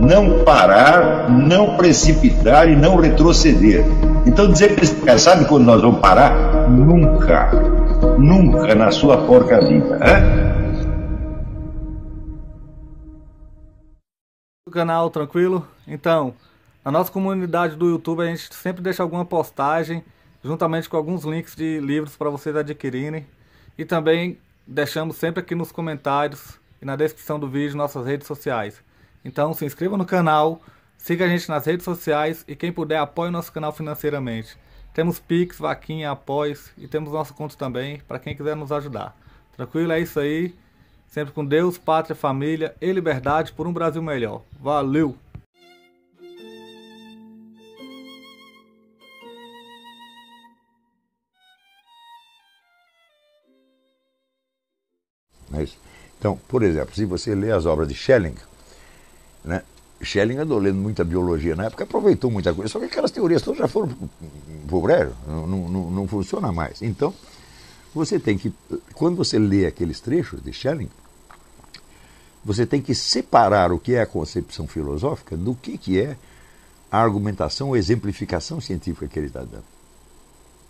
não parar, não precipitar e não retroceder. Então dizer cara, sabe quando nós vamos parar? Nunca, nunca na sua porca vida. Hein? canal tranquilo? Então, na nossa comunidade do YouTube a gente sempre deixa alguma postagem juntamente com alguns links de livros para vocês adquirirem e também deixamos sempre aqui nos comentários e na descrição do vídeo nossas redes sociais. Então se inscreva no canal, siga a gente nas redes sociais e quem puder apoie o nosso canal financeiramente. Temos Pix, Vaquinha, Após e temos nosso conto também para quem quiser nos ajudar. Tranquilo? É isso aí. Sempre com Deus, pátria, família e liberdade por um Brasil melhor. Valeu! Então, por exemplo, se você lê as obras de Schelling, né? Schelling andou lendo muita biologia na época, aproveitou muita coisa, só que aquelas teorias todas já foram para o brejo, não, não, não funciona mais. Então, você tem que, quando você lê aqueles trechos de Schelling, você tem que separar o que é a concepção filosófica do que, que é a argumentação ou exemplificação científica que ele está dando.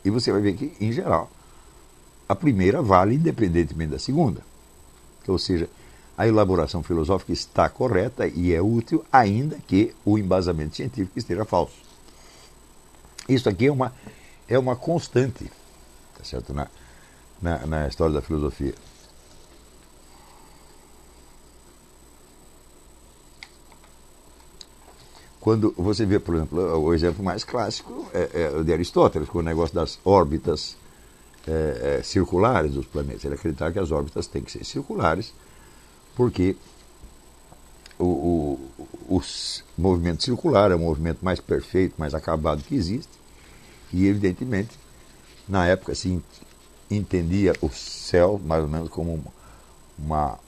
E você vai ver que, em geral, a primeira vale independentemente da segunda. Ou seja, a elaboração filosófica está correta e é útil, ainda que o embasamento científico esteja falso. Isso aqui é uma, é uma constante tá certo? Na, na, na história da filosofia. Quando você vê, por exemplo, o exemplo mais clássico é, é o de Aristóteles, com o negócio das órbitas é, é, circulares dos planetas. Ele acreditava que as órbitas têm que ser circulares, porque o, o, o movimento circular é o movimento mais perfeito, mais acabado que existe. E, evidentemente, na época se entendia o céu mais ou menos como uma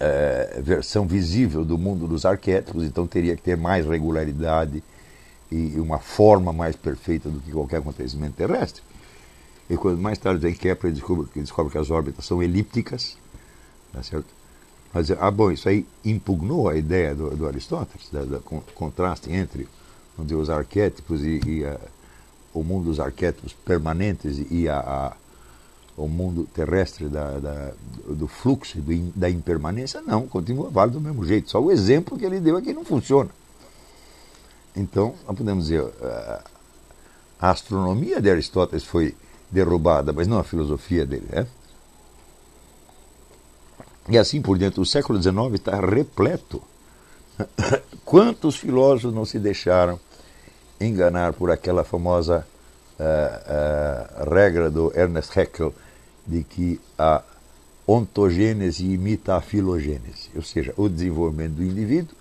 é, versão visível do mundo dos arquétipos, então teria que ter mais regularidade e uma forma mais perfeita do que qualquer acontecimento terrestre. E quando mais tarde vem Kepler descobre, descobre que as órbitas são elípticas, tá certo? Mas, ah, bom, isso aí impugnou a ideia do, do Aristóteles, do, contraste entre dizer, os arquétipos e, e a, o mundo dos arquétipos permanentes e a, a o mundo terrestre da, da, do fluxo, do, da impermanência, não, continua válido do mesmo jeito. Só o exemplo que ele deu é que não funciona. Então, nós podemos dizer, a astronomia de Aristóteles foi derrubada, mas não a filosofia dele. Né? E assim por diante, o século XIX está repleto. Quantos filósofos não se deixaram enganar por aquela famosa uh, uh, regra do Ernest Haeckel de que a ontogênese imita a filogênese, ou seja, o desenvolvimento do indivíduo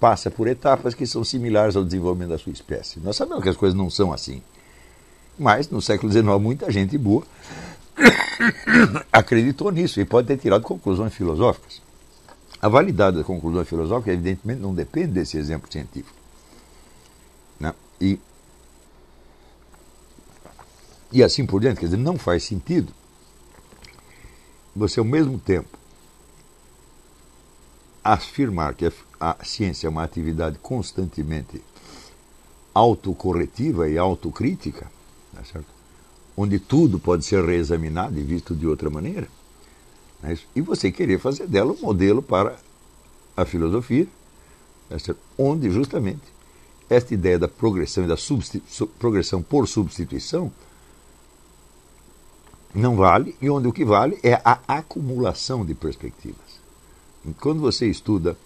passa por etapas que são similares ao desenvolvimento da sua espécie. Nós sabemos que as coisas não são assim. Mas no século XIX muita gente boa acreditou nisso e pode ter tirado conclusões filosóficas. A validade das conclusões filosóficas, evidentemente, não depende desse exemplo científico. Né? E, e assim por diante, quer dizer, não faz sentido você, ao mesmo tempo, afirmar que a ciência é uma atividade constantemente autocorretiva e autocrítica Tá certo? Onde tudo pode ser reexaminado e visto de outra maneira. É e você querer fazer dela um modelo para a filosofia, onde justamente esta ideia da progressão e da progressão por substituição não vale, e onde o que vale é a acumulação de perspectivas. E quando você estuda,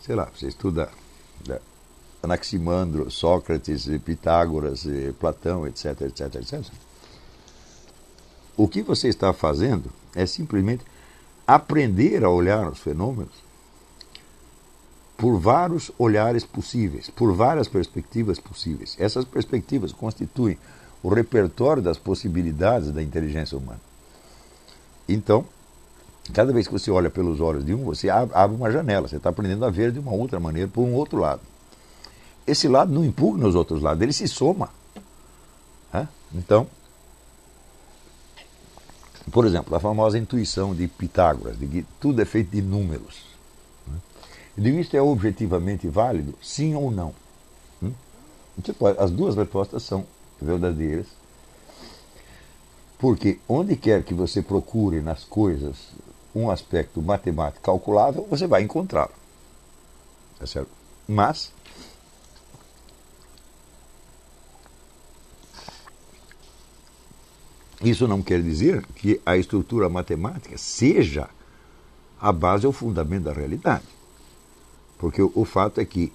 sei lá, você estuda né, Anaximandro, Sócrates, Pitágoras, Platão, etc, etc, etc. O que você está fazendo é simplesmente aprender a olhar os fenômenos por vários olhares possíveis, por várias perspectivas possíveis. Essas perspectivas constituem o repertório das possibilidades da inteligência humana. Então, cada vez que você olha pelos olhos de um, você abre uma janela, você está aprendendo a ver de uma outra maneira, por um outro lado esse lado não impugna os outros lados, ele se soma. Né? Então, por exemplo, a famosa intuição de Pitágoras, de que tudo é feito de números. Né? Eu isto é objetivamente válido? Sim ou não? Hum? Pode, as duas respostas são verdadeiras. Porque onde quer que você procure nas coisas um aspecto matemático calculável, você vai encontrá-lo. Tá certo? Mas isso não quer dizer que a estrutura matemática seja a base ou fundamento da realidade. Porque o, o fato é que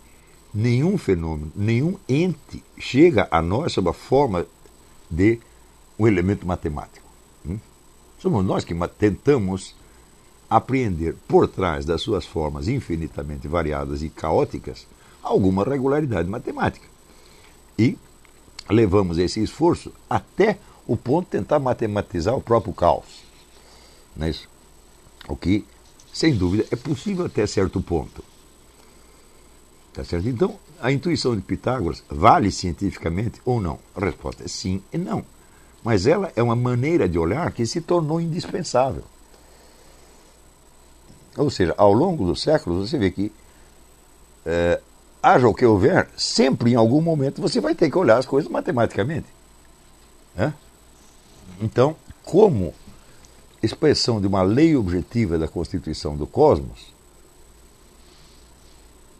nenhum fenômeno, nenhum ente chega a nós sob a forma de um elemento matemático. Hum? Somos nós que tentamos apreender por trás das suas formas infinitamente variadas e caóticas alguma regularidade matemática. E levamos esse esforço até o ponto de tentar matematizar o próprio caos. Não é isso? O que, sem dúvida, é possível até certo ponto. Tá certo? Então, a intuição de Pitágoras vale cientificamente ou não? A resposta é sim e não. Mas ela é uma maneira de olhar que se tornou indispensável. Ou seja, ao longo dos séculos, você vê que, é, haja o que houver, sempre em algum momento você vai ter que olhar as coisas matematicamente. É? Então, como expressão de uma lei objetiva da constituição do cosmos,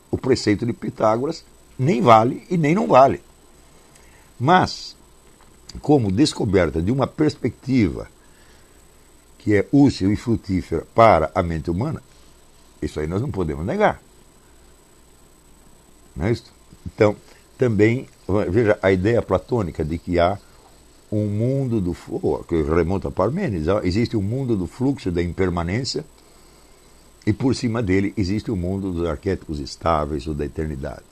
o preceito de Pitágoras nem vale e nem não vale. Mas, como descoberta de uma perspectiva que é útil e frutífera para a mente humana, isso aí nós não podemos negar. Não é isso? Então, também, veja, a ideia platônica de que há um mundo do que remonta para Parmênides, existe um mundo do fluxo da impermanência e por cima dele existe o mundo dos arquétipos estáveis ou da eternidade.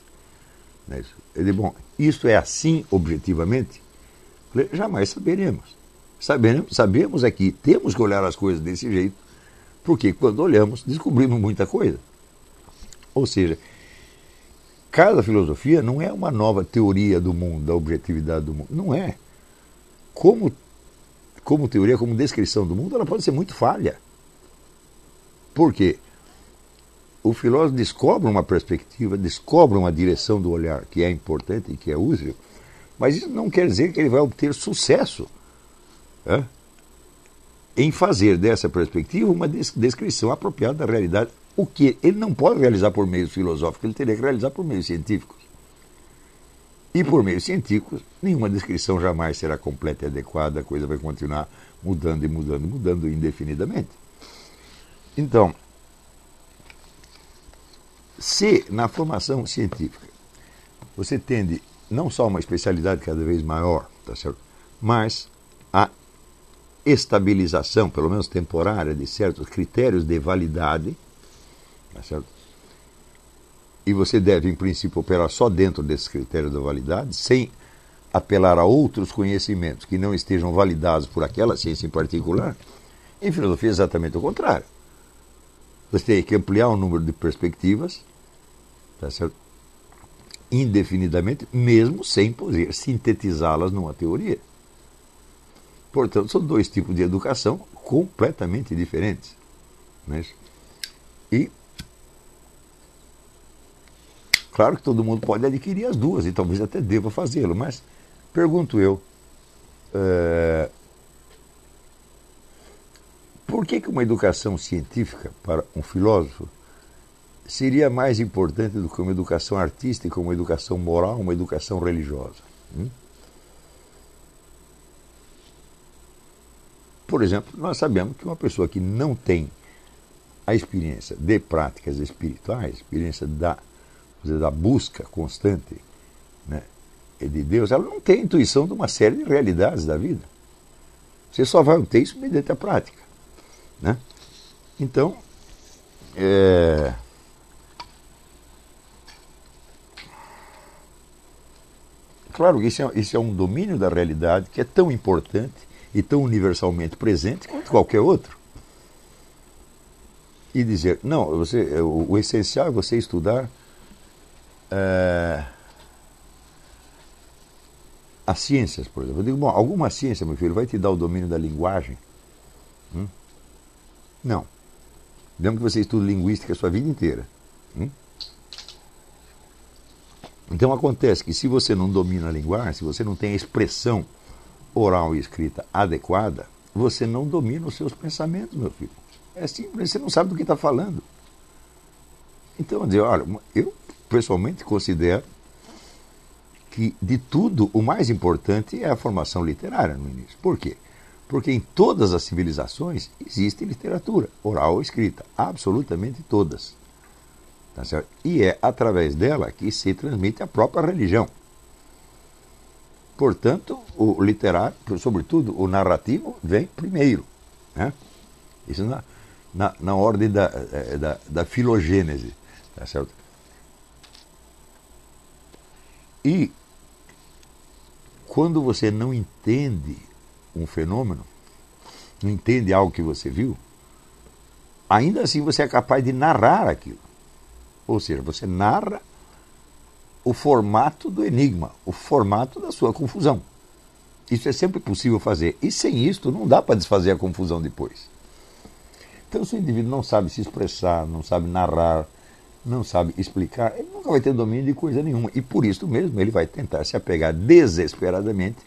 É? Ele, bom, isso é assim objetivamente? Jamais saberemos. Sabemos, sabemos é que temos que olhar as coisas desse jeito, porque quando olhamos, descobrimos muita coisa. Ou seja, cada filosofia não é uma nova teoria do mundo, da objetividade do mundo. Não é. Como, como teoria, como descrição do mundo, ela pode ser muito falha. Por quê? O filósofo descobre uma perspectiva, descobre uma direção do olhar que é importante e que é útil, mas isso não quer dizer que ele vai obter sucesso em fazer dessa perspectiva uma descrição apropriada da realidade, o que ele não pode realizar por meios filosóficos, ele teria que realizar por meios científicos. E por meios científicos, nenhuma descrição jamais será completa e adequada, a coisa vai continuar mudando e mudando mudando indefinidamente. Então, se na formação científica você tende não só uma especialidade cada vez maior, tá certo? mas a estabilização, pelo menos temporária, de certos critérios de validade, tá certo? E você deve, em princípio, operar só dentro desses critérios de validade, sem apelar a outros conhecimentos que não estejam validados por aquela ciência em particular. Em filosofia é exatamente o contrário. Você tem que ampliar o número de perspectivas, tá certo? indefinidamente, mesmo sem poder sintetizá-las numa teoria. Portanto, são dois tipos de educação completamente diferentes. Né? E claro que todo mundo pode adquirir as duas e talvez até deva fazê-lo, mas pergunto eu, é, por que, que uma educação científica para um filósofo seria mais importante do que uma educação artística, uma educação moral, uma educação religiosa? Hum? Por exemplo, nós sabemos que uma pessoa que não tem a experiência de práticas espirituais, experiência da, da busca constante né, de Deus, ela não tem intuição de uma série de realidades da vida. Você só vai ter isso mediante a prática. Né? Então, é, claro que isso é, é um domínio da realidade que é tão importante e tão universalmente presente quanto qualquer outro. E dizer, não, você, o, o essencial é você estudar é, as ciências, por exemplo. Eu digo, bom, alguma ciência, meu filho, vai te dar o domínio da linguagem? Hum? Não. Digamos que você estuda linguística a sua vida inteira. Hum? Então acontece que se você não domina a linguagem, se você não tem a expressão oral e escrita adequada, você não domina os seus pensamentos, meu filho. É simples, você não sabe do que está falando. Então, dizer, olha, eu pessoalmente considero que de tudo o mais importante é a formação literária no início. Por quê? Porque em todas as civilizações existe literatura, oral ou escrita, absolutamente todas. Tá? E é através dela que se transmite a própria religião. Portanto, o literário, sobretudo o narrativo, vem primeiro. Né? Isso na, na, na ordem da, eh, da, da filogênese. Tá certo? E quando você não entende um fenômeno, não entende algo que você viu, ainda assim você é capaz de narrar aquilo. Ou seja, você narra o formato do enigma, o formato da sua confusão. Isso é sempre possível fazer. E sem isso, não dá para desfazer a confusão depois. Então, se o indivíduo não sabe se expressar, não sabe narrar, não sabe explicar, ele nunca vai ter domínio de coisa nenhuma. E por isso mesmo ele vai tentar se apegar desesperadamente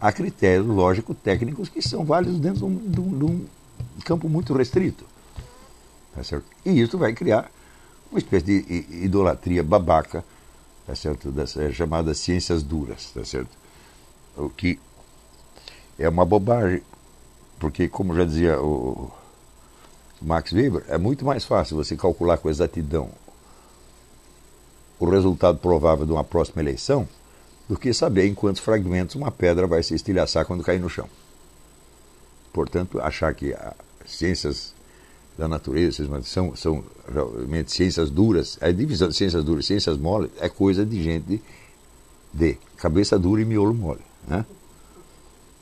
a critérios lógico-técnicos que são válidos dentro de um, de um, campo muito restrito. Tá? E isso vai criar uma espécie de idolatria babaca tá certo? das é, chamadas ciências duras. Tá certo? O que é uma bobagem, porque, como já dizia o Max Weber, é muito mais fácil você calcular com exatidão o resultado provável de uma próxima eleição do que saber em quantos fragmentos uma pedra vai se estilhaçar quando cair no chão. Portanto, achar que as ciências da natureza são, são realmente ciências duras, a divisão de ciências duras e ciências moles é coisa de gente de, de cabeça dura e miolo mole. Né?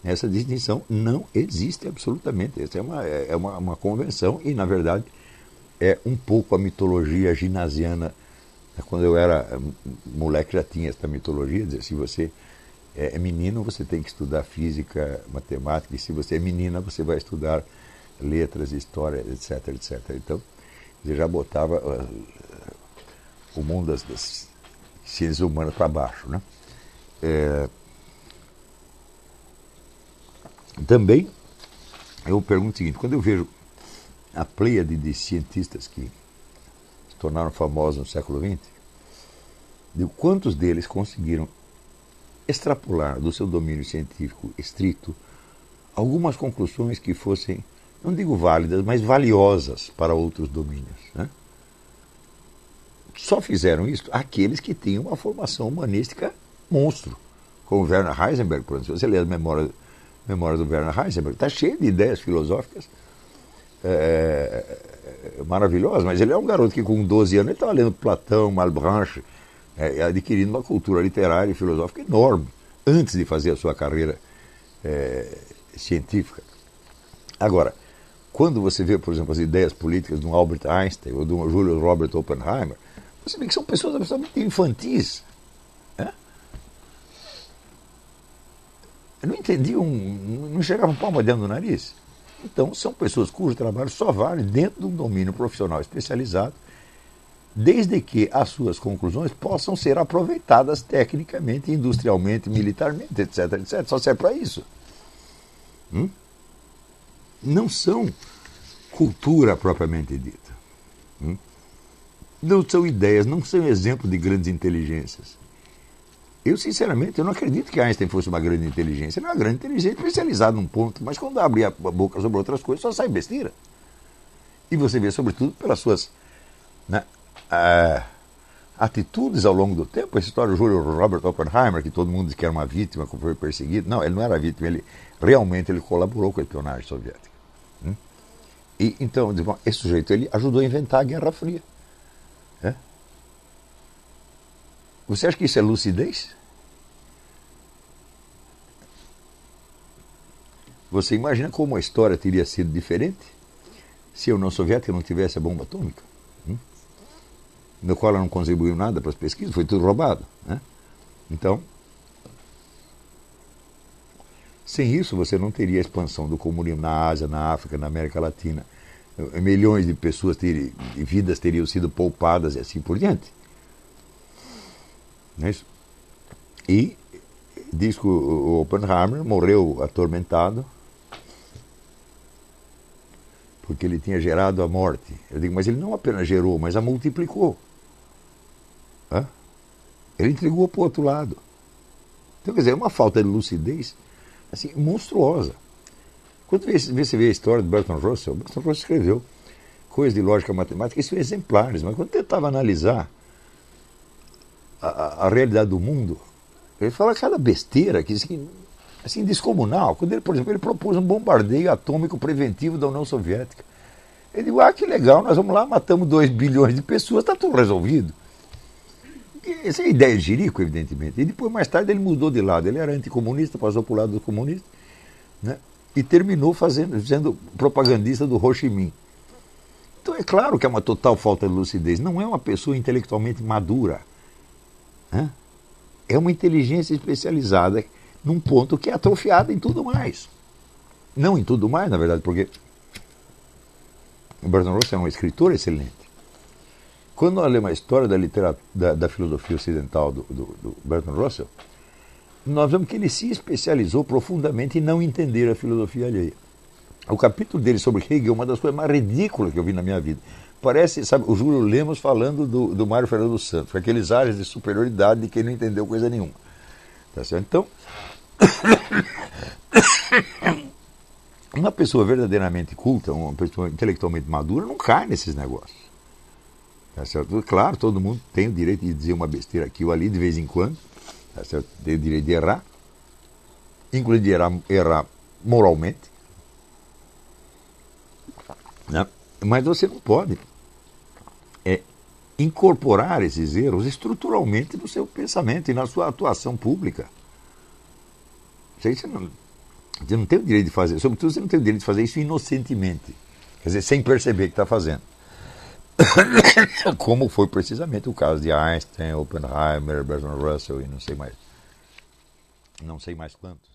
Essa distinção não existe absolutamente. Essa é uma, é, é uma, uma convenção e, na verdade, é um pouco a mitologia ginasiana quando eu era eh, moleque já tinha essa mitologia, dizer, se você é menino, você tem que estudar física, matemática, e se você é menina, você vai estudar letras, história, etc, etc. Então, ele já botava uh, o mundo das, das ciências humanas para baixo. Né? É... Também, eu pergunto o seguinte, quando eu vejo a pleiade de cientistas que tornaram famosos no século XX, de quantos deles conseguiram extrapolar do seu domínio científico estrito algumas conclusões que fossem, não digo válidas, mas valiosas para outros domínios. Né? Só fizeram isso aqueles que tinham uma formação humanística monstro, como Werner Heisenberg, por exemplo. Se você lê a memória, memória do Werner Heisenberg, está cheio de ideias filosóficas é, maravilhosas, mas ele é um garoto que com 12 anos estava lendo Platão, Malebranche, é, adquirindo uma cultura literária e filosófica enorme antes de fazer a sua carreira é, científica. Agora, quando você vê, por exemplo, as ideias políticas de um Albert Einstein ou de um Julius Robert Oppenheimer, você vê que são pessoas absolutamente infantis. Né? Não entendiam, não chegavam palma dentro do nariz. Então, são pessoas cujo trabalho só vale dentro de um domínio profissional especializado, desde que as suas conclusões possam ser aproveitadas tecnicamente, industrialmente, militarmente, etc. etc. Só serve para isso. Hum? Não são cultura propriamente dita. Hum? Não são ideias, não são exemplo de grandes inteligências. Eu, sinceramente, eu não acredito que Einstein fosse uma grande inteligência. Ele é uma grande inteligência especializada num ponto, mas quando abre a boca sobre outras coisas, só sai besteira. E você vê, sobretudo, pelas suas né, uh, atitudes ao longo do tempo. Essa história do Júlio Robert Oppenheimer, que todo mundo diz que era uma vítima, que foi perseguido. Não, ele não era vítima, ele realmente ele colaborou com a espionagem soviética. Hum? E então, esse sujeito ele ajudou a inventar a Guerra Fria. É? Você acha que isso é lucidez? Você imagina como a história teria sido diferente se a União Soviética não tivesse a bomba atômica? Hum? No qual ela não contribuiu nada para as pesquisas, foi tudo roubado. Né? Então, sem isso você não teria a expansão do comunismo na Ásia, na África, na América Latina, milhões de pessoas, de vidas teriam sido poupadas e assim por diante. Não é isso? E diz que o Oppenheimer morreu atormentado porque ele tinha gerado a morte. Eu digo, mas ele não apenas gerou, mas a multiplicou. Hã? Ele entregou para o outro lado. Então, quer dizer, é uma falta de lucidez assim, monstruosa. Quando você vê a história de Bertrand Russell, Bertrand Russell escreveu coisas de lógica matemática que são exemplares, mas quando tentava analisar a, a, realidade do mundo, ele fala cada besteira que assim, assim descomunal. Quando ele, por exemplo, ele propôs um bombardeio atômico preventivo da União Soviética. Ele disse, ah, que legal, nós vamos lá, matamos 2 bilhões de pessoas, está tudo resolvido. Essa é a ideia de Jerico, evidentemente. E depois, mais tarde, ele mudou de lado. Ele era anticomunista, passou para o lado do comunista, né? e terminou fazendo, sendo propagandista do Ho Chi Minh. Então é claro que é uma total falta de lucidez. Não é uma pessoa intelectualmente madura. Né? É uma inteligência especializada num ponto que é atrofiada em tudo mais. Não em tudo mais, na verdade, porque o Bertrand Russell é um escritor excelente. Quando nós lemos a história da, literatura, da, da filosofia ocidental do, do, do, Bertrand Russell, nós vemos que ele se especializou profundamente em não entender a filosofia alheia. O capítulo dele sobre Hegel é uma das coisas mais ridículas que eu vi na minha vida. Parece, sabe, o Júlio Lemos falando do, do Mário Fernando Santos, com aqueles áreas de superioridade de quem não entendeu coisa nenhuma. Tá certo? Então, uma pessoa verdadeiramente culta, uma pessoa intelectualmente madura, não cai nesses negócios. Tá certo? Claro, todo mundo tem o direito de dizer uma besteira aqui ou ali de vez em quando. Tá certo? Tem o direito de errar. Inclusive de errar, errar moralmente. Né? Mas você não pode incorporar esses erros estruturalmente no seu pensamento e na sua atuação pública. Você não, você não tem o direito de fazer, sobretudo você não tem o direito de fazer isso inocentemente, quer dizer, sem perceber que está fazendo. Como foi precisamente o caso de Einstein, Oppenheimer, Bertrand Russell e não sei mais. Não sei mais quantos.